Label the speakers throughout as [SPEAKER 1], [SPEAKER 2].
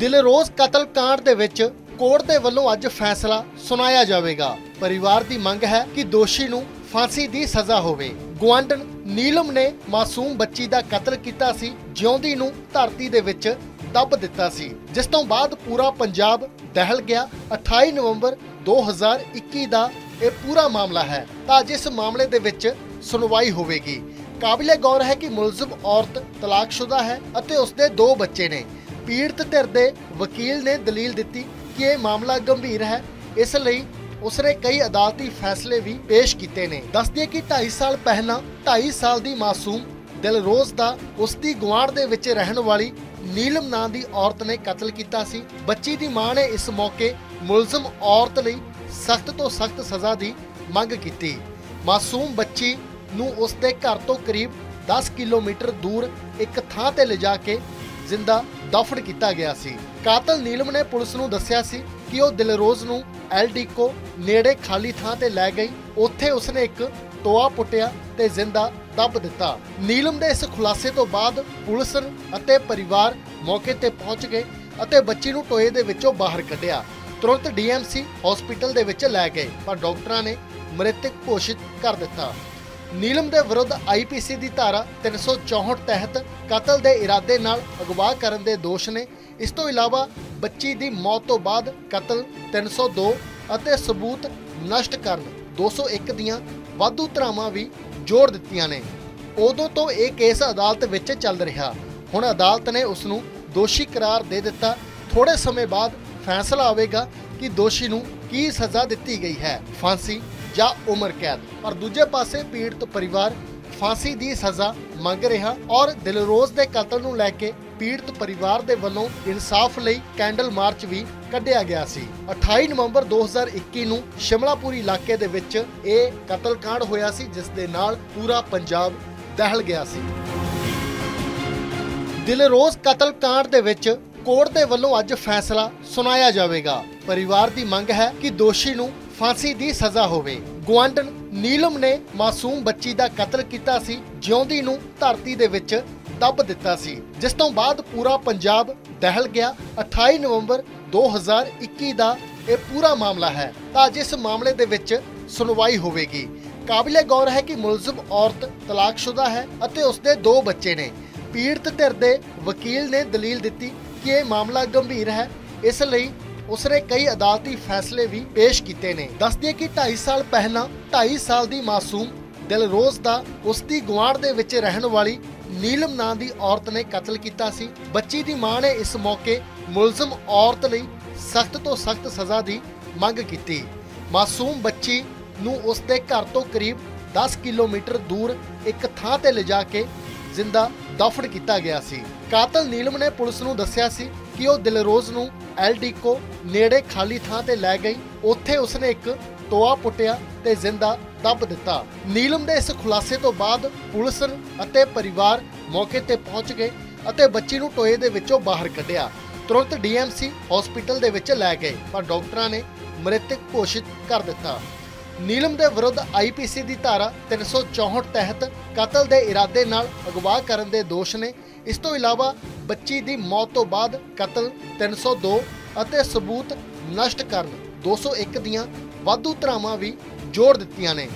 [SPEAKER 1] ਦਿਲਰੋਜ਼ ਕਤਲकांड ਦੇ ਵਿੱਚ ਕੋਰਟ ਦੇ ਵੱਲੋਂ ਅੱਜ ਫੈਸਲਾ ਸੁਣਾਇਆ ਜਾਵੇਗਾ। ਪਰਿਵਾਰ ਦੀ ਮੰਗ ਹੈ ਕਿ ਦੋਸ਼ੀ ਨੂੰ ਫਾਂਸੀ ਦੀ ਸਜ਼ਾ ਹੋਵੇ। ਗੁਆਂਢਣ ਨੀਲਮ ਨੇ ਮਾਸੂਮ ਬੱਚੀ ਦਾ ਕਤਲ ਕੀਤਾ ਸੀ, ਜਿਉਂਦੀ ਨੂੰ ਧਰਤੀ ਦੇ ਵਿੱਚ ਦੱਬ ਦਿੱਤਾ ਸੀ। ਜਿਸ ਤੋਂ ਬਾਅਦ ਪੂਰਾ ਪੰਜਾਬ ਦਹਿਲ ਗਿਆ। 28 ਨਵੰਬਰ 2021 ਦਾ ਇਹ ਪੂਰਾ ਮਾਮਲਾ ਹੈ। ਤਾਂ ਜਿਸ ਮਾਮਲੇ ਦੇ ਵਿੱਚ ਸੁਣਵਾਈ ਹੋਵੇਗੀ। ਕਾਬਿਲੇ ਗੌਰ ਹੈ ਕਿ ਮੁਲਜ਼ਮ ਔਰਤ ਤਲਾਕਸ਼ੁਦਾ ਹੈ ਅਤੇ ਉਸਦੇ ਦੋ ਬੱਚੇ ਨੇ। ਪੀੜਤ ਧਿਰ ਦੇ ਵਕੀਲ ਨੇ ਦਲੀਲ ਦਿੱਤੀ ਕਿ ਇਹ ਮਾਮਲਾ ਗੰਭੀਰ ਹੈ। ਇਸ ਲਈ ਉਸਨੇ ਕਈ ਅਦਾਲਤੀ ਫੈਸਲੇ ਵੀ ਪੇਸ਼ ਕੀਤੇ ਨੇ। ਦੱਸਦੇ ਕਿ 2.5 ਸਾਲ ਪਹਿਲਾਂ 2.5 ਸਾਲ ਦੀ ਮਾਸੂਮ ਦਿਲਰੋਜ਼ ਦਾ ਉਸਦੀ ਗੁਆਂਢ ਦੇ ਵਿੱਚ ਰਹਿਣ ਵਾਲੀ ਨੀਲਮ ਨਾਂ ਦੀ ਔਰਤ ਨੇ ਕਤਲ ਕੀਤਾ ਸੀ। ਬੱਚੀ ਦੀ ਮਾਂ ਨੇ ਇਸ ਮੌਕੇ ਮੁਲਜ਼ਮ ਔਰਤ ਲਈ ਸਖਤ ਤੋਂ ਸਖਤ ਸਜ਼ਾ ਦੀ ਮੰਗ ਕੀਤੀ। ਮਾਸੂਮ ਬੱਚੀ ਨੂੰ ਉਸਦੇ ਘਰ ਤੋਂ ਕਰੀਬ 10 ਕਿਲੋਮੀਟਰ ਦੂਰ ਇੱਕ ਥਾਂ ਤੇ ਲਿਜਾ ਕੇ ਜ਼ਿੰਦਾ ਦਫਨ ਕੀਤਾ ਗਿਆ ਸੀ। ਕਾਤਲ ਨੀਲਮ ਨੇ ਪੁਲਿਸ ਨੂੰ ਦੱਸਿਆ ਸੀ ਕਿ ਉਹ ਦਿਲਰੋਜ਼ ਨੂੰ ਐਲਡੀਕੋ ਨੇੜੇ ਖਾਲੀ ਥਾਂ ਤੇ ਲੈ ਗਈ। ਉੱਥੇ ਉਸਨੇ ਇੱਕ ਟੋਆ ਪੁੱਟਿਆ ਤੇ ਜ਼ਿੰਦਾ ਦੱਬ ਦਿੱਤਾ। ਨੀਲਮ ਦੇ ਇਸ ਖੁਲਾਸੇ ਤੋਂ ਬਾਅਦ ਪੁਲਿਸ ਅਤੇ ਪਰਿਵਾਰ ਮੌਕੇ ਤੇ ਪਹੁੰਚ ਗਏ ਅਤੇ ਬੱਚੀ ਨੂੰ ਟੋਏ ਦੇ ਵਿੱਚੋਂ ਬਾਹਰ ਕੱਢਿਆ। ਤੁਰੰਤ ਡੀਐਮਸੀ ਹਸਪੀਟਲ ਦੇ ਵਿੱਚ ਲੈ ਗਏ, ਪਰ ਡਾਕਟਰਾਂ ਨੇ ਮ੍ਰਿਤਕ ਘੋਸ਼ਿਤ ਕਰ ਦਿੱਤਾ। ਨੀਲਮ ਦੇ ਵਿਰੁੱਧ ਆਈਪੀਸੀ ਦੀ ਧਾਰਾ 364 ਤਹਿਤ ਕਤਲ ਦੇ ਇਰਾਦੇ ਨਾਲ ਅਗਵਾ ਕਰਨ ਦੇ ਦੋਸ਼ ਨੇ। ਇਸ ਤੋਂ ਇਲਾਵਾ ਬੱਚੀ ਦੀ ਮੌਤ ਤੋਂ ਬਾਅਦ ਕਤਲ 302 ਅਤੇ ਸਬੂਤ ਨਸ਼ਟ ਕਰਨ 201 ਦੀਆਂ ਵਾਧੂ ਧਾਰਾਵਾਂ ਵੀ ਜੋੜ ਦਿੱਤੀਆਂ ਨੇ। ਉਦੋਂ ਤੋਂ ਇਹ ਕੇਸ ਅਦਾਲਤ ਵਿੱਚ ਚੱਲ ਰਿਹਾ। ਹੁਣ ਅਦਾਲਤ ਨੇ ਉਸ ਨੂੰ ਦੋਸ਼ੀ ਕਰਾਰ ਦੇ ਦਿੱਤਾ। ਥੋੜੇ ਸਮੇਂ ਬਾਅਦ ਫੈਸਲਾ ਆਵੇਗਾ ਕਿ ਦੋਸ਼ੀ ਨੂੰ ਕੀ ਸਜ਼ਾ ਦਿੱਤੀ ਗਈ ਹੈ। ਫਾਂਸੀ ਜਾਂ ਉਮਰ ਕੈਦ। ਪਰ ਦੂਜੇ ਪਾਸੇ ਪੀੜਤ ਪਰਿਵਾਰ ਫਾਂਸੀ ਦੀ ਸਜ਼ਾ ਮੰਗ ਰਿਹਾ ਔਰ ਦਿਲਰੋਜ਼ ਦੇ ਕਤਲ ਨੂੰ ਲੈ ਕੇ ਪੀੜਤ ਪਰਿਵਾਰ ਦੇ ਵੱਲੋਂ ਇਨਸਾਫ ਲਈ ਕੈਂਡਲ ਮਾਰਚ ਵੀ ਕੱਢਿਆ ਗਿਆ ਸੀ। 28 ਨਵੰਬਰ 2021 ਨੂੰ ਸ਼ਿਮਲਾਪੁਰੀ ਇਲਾਕੇ ਦੇ ਵਿੱਚ ਇਹ ਕਤਲ ਕਾਂਡ ਹੋਇਆ ਸੀ, ਜਿਸ ਦੇ ਨਾਲ ਪੂਰਾ ਪੰਜਾਬ ਦਹਿਲ ਗਿਆ ਸੀ। ਦਿਲਰੋਜ਼ ਕਾਂਡ ਦੇ ਵਿੱਚ ਕੋਰਟ ਦੇ ਵੱਲੋਂ ਅੱਜ ਫੈਸਲਾ ਸੁਣਾਇਆ ਜਾਵੇਗਾ। ਪਰਿਵਾਰ ਦੀ ਮੰਗ ਹੈ ਕਿ ਦੋਸ਼ੀ ਨੂੰ ਫਾਂਸੀ ਦੀ ਸਜ਼ਾ ਹੋਵੇ। ਗੁਆਂਢਣ ਨੀਲਮ ਨੇ ਮਾਸੂਮ ਬੱਚੀ ਦਾ ਕਤਲ ਕੀਤਾ ਸੀ, ਜਿਉਂਦੀ ਨੂੰ ਧਰਤੀ ਦੇ ਵਿੱਚ ਦੱਬ ਦਿੱਤਾ ਸੀ। ਜਿਸ ਤੋਂ ਬਾਅਦ ਪੂਰਾ ਪੰਜਾਬ ਦਹਿਲ ਗਿਆ। 28 ਨਵੰਬਰ 2021 ਦਾ ਇਹ ਪੂਰਾ ਮਾਮਲਾ ਹੈ। ਤਾਂ ਅੱਜ ਇਸ ਮਾਮਲੇ ਦੇ ਵਿੱਚ ਸੁਣਵਾਈ ਹੋਵੇਗੀ। ਕਾਬਿਲੇ ਗੌਰ ਹੈ ਕਿ ਮੁਲਜ਼ਮ ਔਰਤ ਤਲਾਕਸ਼ੁਦਾ ਹੈ ਅਤੇ ਉਸਦੇ ਦੋ ਬੱਚੇ ਨੇ। ਪੀੜਤ ਧਿਰ ਦੇ ਵਕੀਲ ਨੇ ਦਲੀਲ ਦਿੱਤੀ ਕਿ ਇਹ ਮਾਮਲਾ ਗੰਭੀਰ ਹੈ। ਇਸ ਲਈ ਉਸਨੇ ਕਈ ਅਦਾਲਤੀ ਫੈਸਲੇ ਵੀ ਪੇਸ਼ ਕੀਤੇ ਨੇ। ਦੱਸਦੇ ਕਿ 2.5 ਸਾਲ ਪਹਿਲਾਂ 2.5 ਸਾਲ ਦੀ ਮਾਸੂਮ ਦਿਲਰੋਜ਼ ਦਾ ਉਸਦੀ ਗੁਆਂਢ ਦੇ ਵਿੱਚ ਰਹਿਣ ਵਾਲੀ ਨੀਲਮ ਨਾਂ ਦੀ ਔਰਤ ਨੇ ਕਤਲ ਕੀਤਾ ਸੀ। ਬੱਚੀ ਦੀ ਮਾਂ ਨੇ ਇਸ ਮੌਕੇ ਮੁਲਜ਼ਮ ਔਰਤ ਲਈ ਸਖਤ ਤੋਂ ਸਖਤ ਸਜ਼ਾ ਦੀ ਮੰਗ ਕੀਤੀ। ਮਾਸੂਮ ਬੱਚੀ ਨੂੰ ਉਸਦੇ ਘਰ ਤੋਂ ਕਰੀਬ 10 ਕਿਲੋਮੀਟਰ ਦੂਰ ਇੱਕ ਥਾਂ ਤੇ ਲਿਜਾ ਕੇ ਜ਼ਿੰਦਾ ਦਫਨ ਕੀਤਾ ਗਿਆ ਸੀ। ਕਾਤਲ ਨੀਲਮ ਨੇ ਪੁਲਿਸ ਨੂੰ ਦੱਸਿਆ ਸੀ ਕਿ ਉਹ ਦਿਲਰੋਜ਼ ਨੂੰ ਐਲਡੀਕੋ ਨੇੜੇ ਖਾਲੀ ਥਾਂ ਤੇ ਲੈ ਗਈ। ਉੱਥੇ ਉਸਨੇ ਇੱਕ ਟੋਆ ਪੁੱਟਿਆ ਤੇ ਜ਼ਿੰਦਾ ਦੱਬ ਦਿੱਤਾ। ਨੀਲਮ ਦੇ ਇਸ ਖੁਲਾਸੇ ਤੋਂ ਬਾਅਦ ਪੁਲਿਸ ਅਤੇ ਪਰਿਵਾਰ ਮੌਕੇ ਤੇ ਪਹੁੰਚ ਗਏ ਅਤੇ ਬੱਚੀ ਨੂੰ ਟੋਏ ਦੇ ਵਿੱਚੋਂ ਬਾਹਰ ਕੱਢਿਆ। ਤੁਰੰਤ ਡੀਐਮਸੀ ਹਸਪੀਟਲ ਦੇ ਵਿੱਚ ਲੈ ਗਏ, ਪਰ ਡਾਕਟਰਾਂ ਨੇ ਮ੍ਰਿਤਕ ਘੋਸ਼ਿਤ ਕਰ ਦਿੱਤਾ। ਨੀਲਮ ਦੇ ਵਿਰੁੱਧ ਆਈਪੀਸੀ ਦੀ ਧਾਰਾ 364 ਤਹਿਤ ਕਤਲ ਦੇ ਇਰਾਦੇ ਨਾਲ ਅਗਵਾ ਕਰਨ ਦੇ ਦੋਸ਼ ਨੇ। ਇਸ ਤੋਂ ਇਲਾਵਾ ਬੱਚੀ ਦੀ ਮੌਤ ਤੋਂ ਬਾਅਦ ਕਤਲ 302 ਅਤੇ ਸਬੂਤ ਨਸ਼ਟ ਕਰਨ 201 ਦੀਆਂ ਵਾਧੂ ਧਾਰਾਵਾਂ ਵੀ ਜੋੜ ਦਿੱਤੀਆਂ ਨੇ।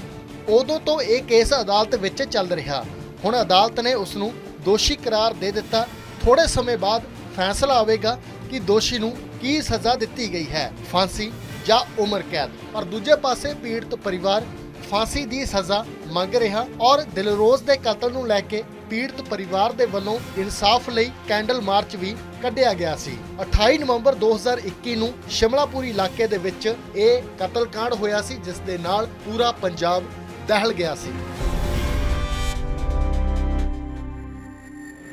[SPEAKER 1] ਉਦੋਂ ਤੋਂ ਇਹ ਕੇਸ ਅਦਾਲਤ ਵਿੱਚ ਚੱਲ ਰਿਹਾ। ਹੁਣ ਅਦਾਲਤ ਨੇ ਉਸ ਨੂੰ ਦੋਸ਼ੀ ਕਰਾਰ ਦੇ ਦਿੱਤਾ। ਥੋੜੇ ਸਮੇਂ ਬਾਅਦ ਫੈਸਲਾ ਆਵੇਗਾ ਕਿ ਦੋਸ਼ੀ ਨੂੰ ਕੀ ਸਜ਼ਾ ਦਿੱਤੀ ਗਈ ਹੈ। ਫਾਂਸੀ ਜਾਂ ਉਮਰ ਕੈਦ। ਪਰ ਦੂਜੇ ਪਾਸੇ ਪੀੜਤ ਪਰਿਵਾਰ ਫਾਂਸੀ ਦੀ ਸਜ਼ਾ ਮੰਗ ਰਿਹਾ ਔਰ ਦਿਲਰੋਜ਼ ਦੇ ਕਤਲ ਨੂੰ ਲੈ ਕੇ ਪੀੜਤ ਪਰਿਵਾਰ ਦੇ ਵੱਲੋਂ ਇਨਸਾਫ ਲਈ ਕੈਂਡਲ ਮਾਰਚ ਵੀ ਕੱਢਿਆ ਗਿਆ ਸੀ। 28 ਨਵੰਬਰ 2021 ਨੂੰ ਸ਼ਿਮਲਾਪੁਰੀ ਇਲਾਕੇ ਦੇ ਵਿੱਚ ਇਹ ਕਤਲकांड ਹੋਇਆ ਸੀ, ਜਿਸ ਦੇ ਨਾਲ ਪੂਰਾ ਪੰਜਾਬ ਦਹਿਲ ਗਿਆ ਸੀ।